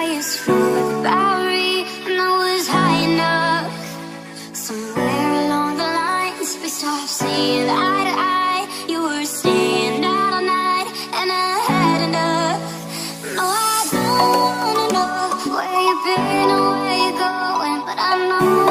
highest of Bowery, and I was high enough. Somewhere along the line, we stopped seeing eye to eye. You were staying out all night, and I had enough. Oh, no, I don't wanna know where you've been or where you're going, but I know.